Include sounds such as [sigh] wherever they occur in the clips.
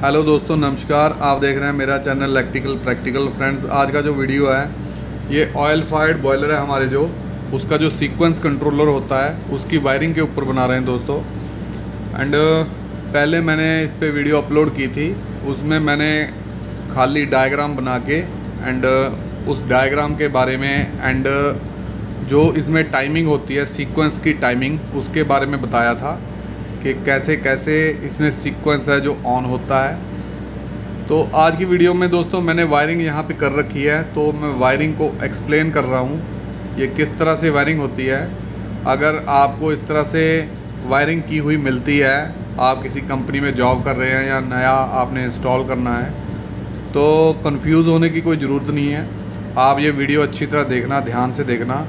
Hello दोस्तों, नमस्कार। आप देख रहे हैं मेरा चैनल इलेक्ट्रिकल प्रैक्टिकल फ्रेंड्स आज का जो वीडियो है, ये ऑयल फायर्ड बॉयलर है हमारे जो। उसका जो सीक्वेंस कंट्रोलर होता है, उसकी वायरिंग के ऊपर बना रहे हैं दोस्तों। एंड पहले मैंने इस पर वीडियो अपलोड की थी। उसमें मैंने खाली डायग्राम बना के एंड उस डायग्राम के बारे में एंड जो इसमें टाइमिंग होती है सीक्वेंस की टाइमिंग उसके बारे में बताया था। कि कैसे कैसे इसमें सीक्वेंस है जो ऑन होता है। तो आज की वीडियो में दोस्तों मैंने वायरिंग यहाँ पे कर रखी है तो मैं वायरिंग को एक्सप्लेन कर रहा हूँ, ये किस तरह से वायरिंग होती है। अगर आपको इस तरह से वायरिंग की हुई मिलती है, आप किसी कंपनी में जॉब कर रहे हैं या नया आपने इंस्टॉल करना है तो कंफ्यूज होने की कोई ज़रूरत नहीं है। आप ये वीडियो अच्छी तरह देखना, ध्यान से देखना,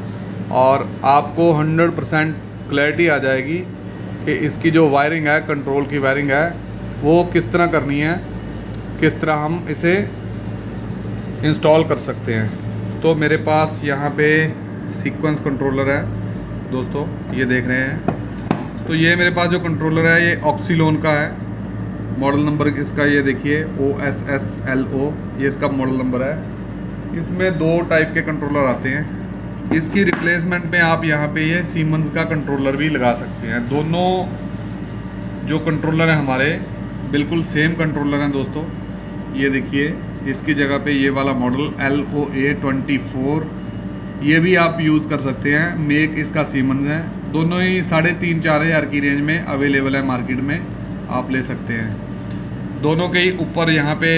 और आपको 100 परसेंट क्लैरिटी आ जाएगी कि इसकी जो वायरिंग है कंट्रोल की वायरिंग है, वो किस तरह करनी है, किस तरह हम इसे इंस्टॉल कर सकते हैं। तो मेरे पास यहाँ पे सीक्वेंस कंट्रोलर है। दोस्तों, ये देख रहे हैं। तो ये मेरे पास जो कंट्रोलर है, ये ऑक्सीलोन का है। मॉडल नंबर इसका ये देखिए O S S L O ये इसका मॉडल नंबर है। इसमें दो टाइप के कंट्रोलर आते हैं। इसकी रिप्लेसमेंट में आप यहाँ पे ये सीमंस का कंट्रोलर भी लगा सकते हैं। दोनों जो कंट्रोलर हैं हमारे, बिल्कुल सेम कंट्रोलर हैं दोस्तों। ये देखिए, इसकी जगह पे ये वाला model L O A twenty four ये भी आप यूज़ कर सकते हैं। मेक इसका सीमंस है। दोनों ही साढ़े तीन चार हज़ार की रेंज में अवेलेबल है मार्केट में। आप ले सकते हैं। दोनों के ही ऊपर यहाँ पे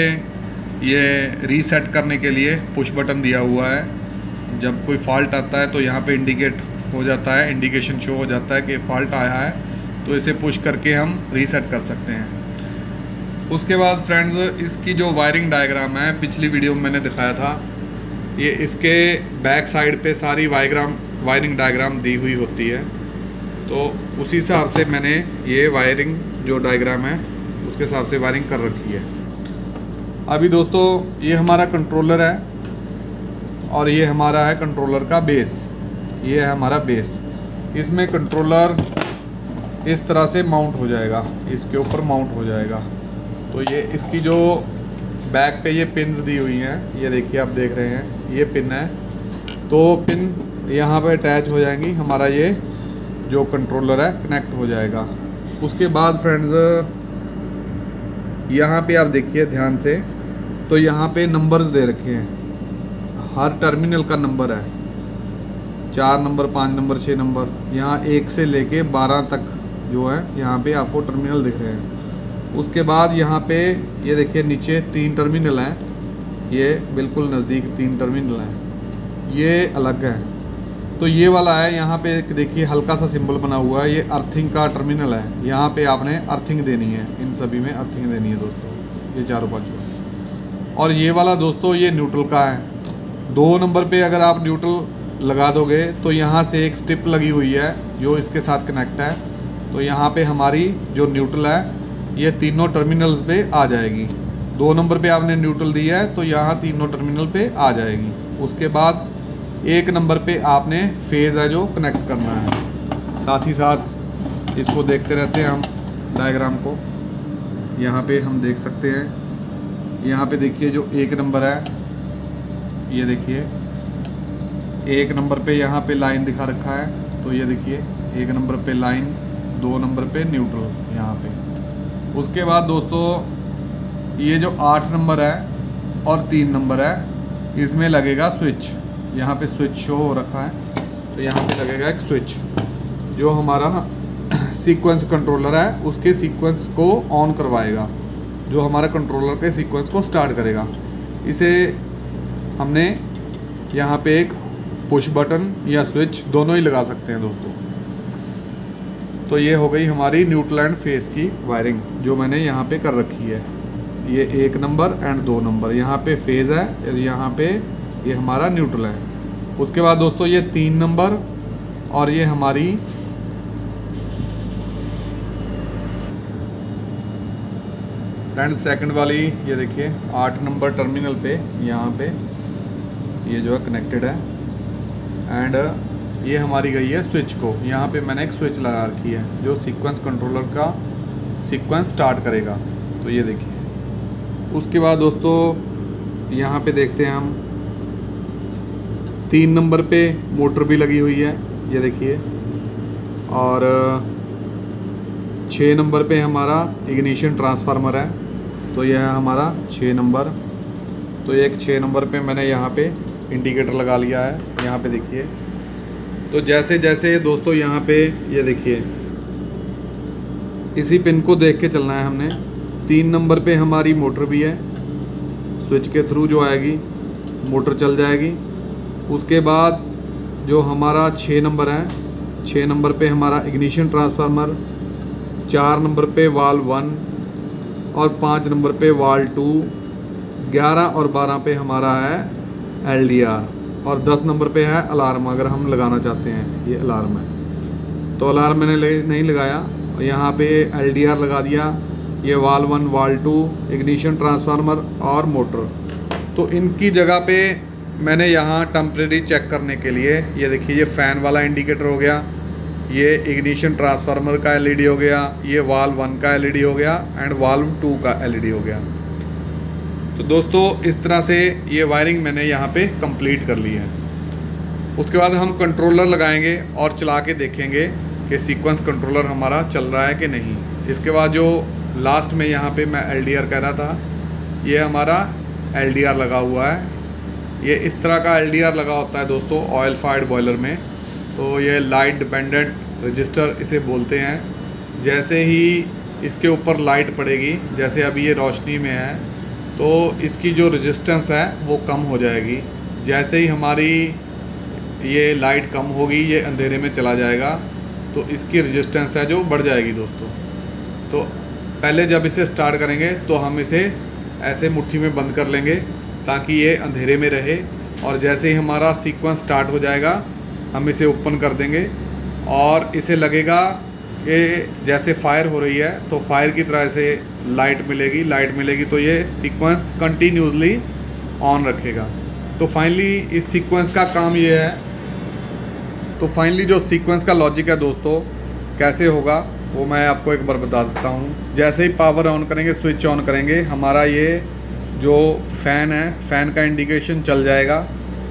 ये रीसेट करने के लिए पुश बटन दिया हुआ है। जब कोई फॉल्ट आता है तो यहाँ पे इंडिकेट हो जाता है इंडिकेशन शो हो जाता है कि फ़ॉल्ट आया है तो इसे पुश करके हम रीसेट कर सकते हैं। उसके बाद फ्रेंड्स इसकी जो वायरिंग डायग्राम है, पिछली वीडियो में मैंने दिखाया था, ये इसके बैक साइड पे सारी वायग्राम वायरिंग डायग्राम दी हुई होती है। तो उसी हिसाब से मैंने ये वायरिंग जो डायग्राम है, उसके हिसाब से वायरिंग कर रखी है। अभी दोस्तों, ये हमारा कंट्रोलर है और ये हमारा है कंट्रोलर का बेस ये है हमारा बेस इसमें कंट्रोलर इस तरह से माउंट हो जाएगा. इसके ऊपर माउंट हो जाएगा. तो ये इसकी जो बैक पे ये पिन्स दी हुई हैं, ये देखिए आप देख रहे हैं, ये पिन है. तो पिन यहाँ पे अटैच हो जाएँगी, हमारा ये जो कंट्रोलर है कनेक्ट हो जाएगा. उसके बाद फ्रेंड्स यहाँ पे आप देखिए ध्यान से तो यहाँ पे नंबर्स दे रखे हैं. हर टर्मिनल का नंबर है। चार नंबर पाँच नंबर छः नंबर यहाँ एक से लेके बारह तक जो है, यहाँ पे आपको टर्मिनल दिख रहे हैं। उसके बाद यहाँ पे, ये देखिए, नीचे तीन टर्मिनल हैं। ये बिल्कुल नज़दीक तीन टर्मिनल हैं। ये अलग है। तो ये वाला है, यहाँ पे देखिए, हल्का सा सिंबल बना हुआ है। ये अर्थिंग का टर्मिनल है। यहाँ पे आपने अर्थिंग देनी है। इन सभी में अर्थिंग देनी है, दोस्तों। ये चारों पाँचों और ये वाला, दोस्तों, ये न्यूट्रल का है। दो नंबर पे अगर आप न्यूट्रल लगा दोगे तो यहाँ से एक स्टिप लगी हुई है, जो इसके साथ कनेक्ट है। तो यहाँ पे हमारी जो न्यूट्रल है, ये तीनों टर्मिनल्स पे आ जाएगी। दो नंबर पे आपने न्यूट्रल दिया है तो यहाँ तीनों टर्मिनल पे आ जाएगी। उसके बाद एक नंबर पे आपने फ़ेज़ है, जो कनेक्ट करना है। साथ ही साथ इसको देखते रहते हैं हम डायग्राम को। यहाँ पे हम देख सकते हैं। यहाँ पे देखिए जो एक नंबर है ये देखिए। एक नंबर पे यहाँ पे लाइन दिखा रखा है तो ये देखिए, एक नंबर पे लाइन दो नंबर पे न्यूट्रल यहाँ पे। उसके बाद दोस्तों, ये जो आठ नंबर है और तीन नंबर है, इसमें लगेगा स्विच यहाँ पे स्विच शो हो रखा है तो यहाँ पे लगेगा एक स्विच जो हमारा [coughs] सीक्वेंस कंट्रोलर है, उसके सीक्वेंस को ऑन करवाएगा। जो हमारा कंट्रोलर के सीक्वेंस को स्टार्ट करेगा। इसे हमने यहाँ पे एक पुश बटन या स्विच दोनों ही लगा सकते हैं दोस्तों। तो ये हो गई हमारी न्यूट्रल एंड फेस की वायरिंग जो मैंने यहाँ पे कर रखी है। ये एक नंबर एंड दो नंबर यहाँ पे फ़ेज़ है, और यहाँ पे ये हमारा न्यूट्रल है। उसके बाद दोस्तों ये तीन नंबर और ये हमारी एंड सेकंड वाली, ये देखिए, आठ नंबर टर्मिनल पे, यहाँ पे। ये जो है कनेक्टेड है। एंड ये हमारी गई है स्विच को। यहाँ पे मैंने एक स्विच लगा रखी है, जो सीक्वेंस कंट्रोलर का सीक्वेंस स्टार्ट करेगा। तो ये देखिए। उसके बाद दोस्तों, यहाँ पे देखते हैं हम। तीन नंबर पे मोटर भी लगी हुई है, ये देखिए। और छः नंबर पे हमारा इग्निशन ट्रांसफार्मर है। तो यह है हमारा छः नंबर। तो एक छः नंबर पे मैंने यहाँ पे इंडिकेटर लगा लिया है, यहाँ पे देखिए। तो जैसे जैसे दोस्तों यहाँ पे ये देखिए, इसी पिन को देख के चलना है हमने। तीन नंबर पे हमारी मोटर भी है, स्विच के थ्रू जो आएगी, मोटर चल जाएगी। उसके बाद जो हमारा छः नंबर है छः नंबर पे हमारा इग्निशन ट्रांसफार्मर, चार नंबर पे वाल वन और पाँच नंबर पे वाल टू, ग्यारह और बारह पे हमारा है एल डी आर और दस नंबर पे है अलार्म अगर हम लगाना चाहते हैं ये अलार्म है। तो अलार्म मैंने ले, नहीं लगाया यहाँ पे एल डी आर लगा दिया ये valve one valve two ignition transformer और मोटर तो इनकी जगह पे मैंने यहाँ टम्प्रेरी चेक करने के लिए ये देखिए ये फ़ैन वाला इंडिकेटर हो गया ये इग्निशन ट्रांसफार्मर का एलईडी हो गया ये वाल वन का एलईडी हो गया एंड वाल्व टू का एलईडी हो गया। तो दोस्तों, इस तरह से ये वायरिंग मैंने यहाँ पे कंप्लीट कर ली है। उसके बाद हम कंट्रोलर लगाएँगे और चला के देखेंगे कि सीक्वेंस कंट्रोलर हमारा चल रहा है कि नहीं। इसके बाद जो लास्ट में यहाँ पे मैं एलडीआर कह रहा था, ये हमारा एलडीआर लगा हुआ है। ये इस तरह का एलडीआर लगा होता है दोस्तों ऑयल फायर्ड बॉयलर में। तो ये लाइट डिपेंडेंट रजिस्टर इसे बोलते हैं। जैसे ही इसके ऊपर लाइट पड़ेगी, जैसे अभी ये रोशनी में है तो इसकी जो रेजिस्टेंस है, वो कम हो जाएगी। जैसे ही हमारी ये लाइट कम होगी, ये अंधेरे में चला जाएगा तो इसकी रेजिस्टेंस है जो बढ़ जाएगी दोस्तों। तो पहले जब इसे स्टार्ट करेंगे तो हम इसे ऐसे मुट्ठी में बंद कर लेंगे, ताकि ये अंधेरे में रहे। और जैसे ही हमारा सीक्वेंस स्टार्ट हो जाएगा, हम इसे ओपन कर देंगे, और इसे लगेगा कि जैसे फायर हो रही है तो फायर की तरह से लाइट मिलेगी लाइट मिलेगी तो ये सीक्वेंस कंटिन्यूसली ऑन रखेगा। तो फाइनली इस सीक्वेंस का काम ये है तो फाइनली जो सीक्वेंस का लॉजिक है दोस्तों, कैसे होगा, वो मैं आपको एक बार बता देता हूँ। जैसे ही पावर ऑन करेंगे स्विच ऑन करेंगे, हमारा ये जो फ़ैन है फ़ैन का इंडिकेशन चल जाएगा,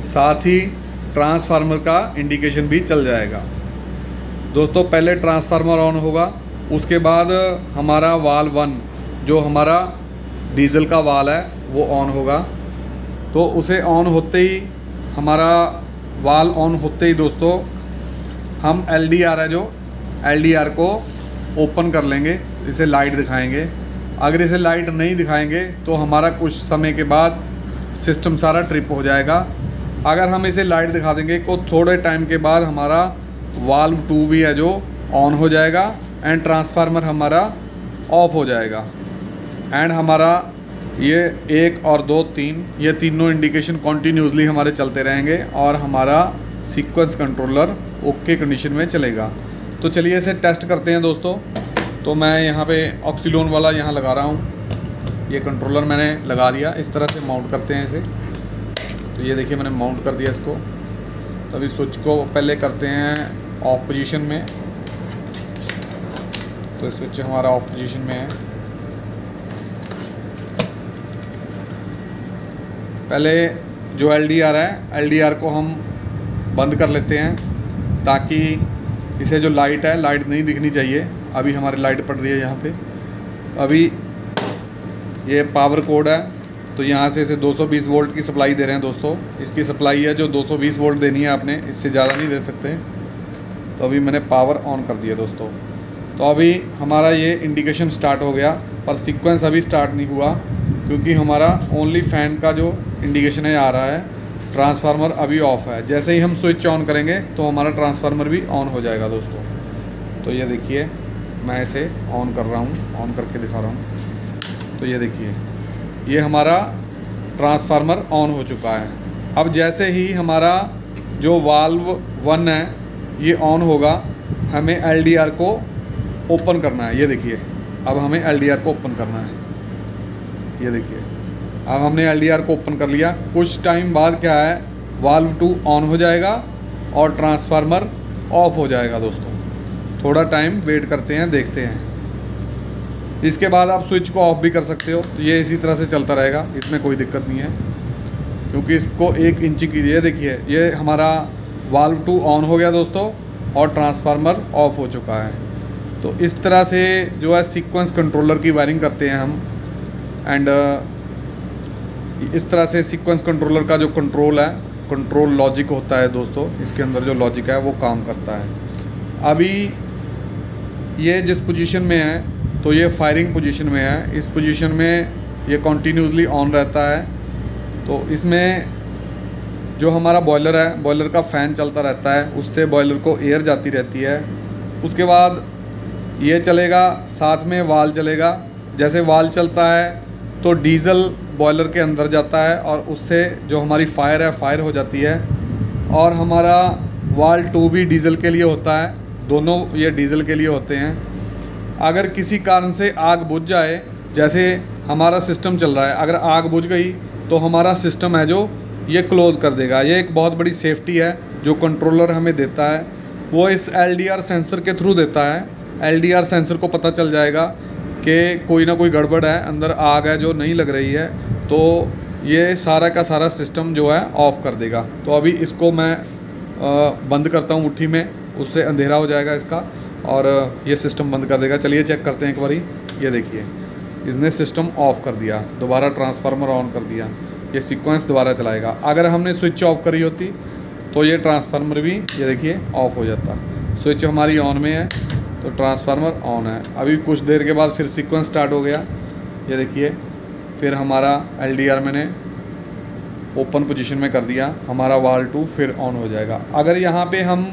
साथ ही ट्रांसफार्मर का इंडिकेशन भी चल जाएगा। दोस्तों, पहले ट्रांसफार्मर ऑन होगा, उसके बाद हमारा वाल वन जो हमारा डीजल का वाल है, वो ऑन होगा। तो उसे ऑन होते ही, हमारा वाल ऑन होते ही दोस्तों, हम एलडीआर है जो एलडीआर को ओपन कर लेंगे, इसे लाइट दिखाएँगे। अगर इसे लाइट नहीं दिखाएँगे तो हमारा कुछ समय के बाद सिस्टम सारा ट्रिप हो जाएगा। अगर हम इसे लाइट दिखा देंगे तो थोड़े टाइम के बाद हमारा वाल्व टू भी है जो ऑन हो जाएगा एंड ट्रांसफार्मर हमारा ऑफ़ हो जाएगा। एंड हमारा ये एक और दो तीन, ये तीनों इंडिकेशन कॉन्टीन्यूसली हमारे चलते रहेंगे और हमारा सीक्वेंस कंट्रोलर ओके कंडीशन में चलेगा। तो चलिए इसे टेस्ट करते हैं दोस्तों। तो मैं यहाँ पे ऑक्सीलोन वाला यहाँ लगा रहा हूँ। ये कंट्रोलर मैंने लगा दिया। इस तरह से माउंट करते हैं इसे। तो ये देखिए मैंने माउंट कर दिया इसको। अभी स्विच को पहले करते हैं ऑफ़ पोजीशन में। तो स्विच हमारा ऑफ़ पोजीशन में है। पहले जो एलडीआर है एलडीआर को हम बंद कर लेते हैं ताकि इसे जो लाइट है लाइट नहीं दिखनी चाहिए। अभी हमारी लाइट पड़ रही है यहाँ पे। अभी ये पावर कोड है। तो यहाँ से इसे 220 वोल्ट की सप्लाई दे रहे हैं दोस्तों। इसकी सप्लाई है जो 220 वोल्ट देनी है आपने, इससे ज़्यादा नहीं दे सकते। तो अभी मैंने पावर ऑन कर दिया दोस्तों। तो अभी हमारा ये इंडिकेशन स्टार्ट हो गया, पर सीक्वेंस अभी स्टार्ट नहीं हुआ, क्योंकि हमारा ओनली फ़ैन का जो इंडिकेशन है आ रहा है, ट्रांसफार्मर अभी ऑफ़ है। जैसे ही हम स्विच ऑन करेंगे तो हमारा ट्रांसफार्मर भी ऑन हो जाएगा दोस्तों। तो ये देखिए, मैं इसे ऑन कर रहा हूँ, ऑन करके दिखा रहा हूँ। तो ये देखिए ये हमारा ट्रांसफार्मर ऑन हो चुका है। अब जैसे ही हमारा जो वाल्व वन है, ये ऑन होगा, हमें एलडीआर को ओपन करना है। ये देखिए, अब हमें एलडीआर को ओपन करना है। ये देखिए, अब हमने एलडीआर को ओपन कर लिया। कुछ टाइम बाद क्या है वाल्व टू ऑन हो जाएगा और ट्रांसफार्मर ऑफ़ हो जाएगा दोस्तों। थोड़ा टाइम वेट करते हैं, देखते हैं। इसके बाद आप स्विच को ऑफ़ भी कर सकते हो। तो ये इसी तरह से चलता रहेगा। इसमें कोई दिक्कत नहीं है। क्योंकि इसको एक इंच की, ये देखिए, ये हमारा वाल्व टू ऑन हो गया दोस्तों और ट्रांसफार्मर ऑफ़ हो चुका है। तो इस तरह से जो है सीक्वेंस कंट्रोलर की वायरिंग करते हैं हम। एंड इस तरह से सीक्वेंस कंट्रोलर का जो कंट्रोल है कंट्रोल लॉजिक होता है दोस्तों, इसके अंदर जो लॉजिक है वो काम करता है। अभी ये जिस पोजीशन में है तो ये फायरिंग पोजीशन में है। इस पोजीशन में ये कॉन्टीन्यूसली ऑन रहता है। तो इसमें जो हमारा बॉयलर है बॉयलर का फ़ैन चलता रहता है। उससे बॉयलर को एयर जाती रहती है। उसके बाद ये चलेगा, साथ में वाल चलेगा। जैसे वाल चलता है तो डीज़ल बॉयलर के अंदर जाता है और उससे जो हमारी फायर है फायर हो जाती है। और हमारा वाल टू भी डीज़ल के लिए होता है। दोनों ये डीज़ल के लिए होते हैं। अगर किसी कारण से आग बुझ जाए, जैसे हमारा सिस्टम चल रहा है, अगर आग बुझ गई तो हमारा सिस्टम है जो ये क्लोज़ कर देगा। ये एक बहुत बड़ी सेफ्टी है, जो कंट्रोलर हमें देता है। वो इस एलडीआर सेंसर के थ्रू देता है। एलडीआर सेंसर को पता चल जाएगा कि कोई ना कोई गड़बड़ है, अंदर आग है जो नहीं लग रही है तो ये सारा का सारा सिस्टम जो है ऑफ़ कर देगा। तो अभी इसको मैं बंद करता हूँ मुट्ठी में, उससे अंधेरा हो जाएगा इसका। और ये सिस्टम बंद कर देगा। चलिए चेक करते हैं एक बारी। ये देखिए, इसने सिस्टम ऑफ़ कर दिया, दोबारा ट्रांसफार्मर ऑन कर दिया, ये सीक्वेंस दोबारा चलाएगा। अगर हमने स्विच ऑफ़ करी होती तो ये ट्रांसफार्मर भी, ये देखिए ऑफ़ हो जाता। स्विच हमारी ऑन में है तो ट्रांसफार्मर ऑन है। अभी कुछ देर के बाद फिर सीक्वेंस स्टार्ट हो गया। ये देखिए, फिर हमारा एलडीआर मैंने ओपन पोजीशन में कर दिया, हमारा वाल टू फिर ऑन हो जाएगा। अगर यहाँ पे हम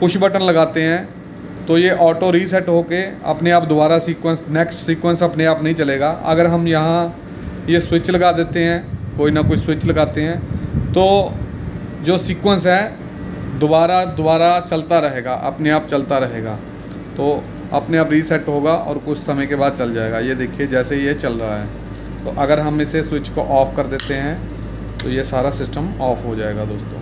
पुश बटन लगाते हैं तो ये ऑटो रीसेट होके अपने आप दोबारा सीक्वेंस नेक्स्ट सीक्वेंस अपने आप नहीं चलेगा। अगर हम यहाँ ये स्विच लगा देते हैं, कोई ना कोई स्विच लगाते हैं तो जो सीक्वेंस है, दोबारा दोबारा चलता रहेगा, अपने आप चलता रहेगा। तो अपने आप रीसेट होगा और कुछ समय के बाद चल जाएगा। ये देखिए, जैसे ये चल रहा है। तो अगर हम इसे स्विच को ऑफ़ कर देते हैं तो ये सारा सिस्टम ऑफ़ हो जाएगा दोस्तों।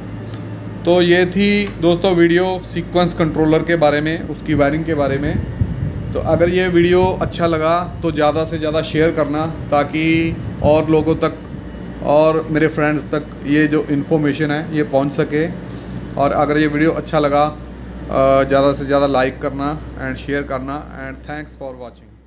तो ये थी दोस्तों वीडियो सीक्वेंस कंट्रोलर के बारे में, उसकी वायरिंग के बारे में। तो अगर ये वीडियो अच्छा लगा तो ज़्यादा से ज़्यादा शेयर करना, ताकि और लोगों तक और मेरे फ्रेंड्स तक ये जो इन्फॉर्मेशन है, ये पहुँच सके। और अगर ये वीडियो अच्छा लगा ज़्यादा से ज़्यादा लाइक करना एंड शेयर करना एंड थैंक्स फॉर वाचिंग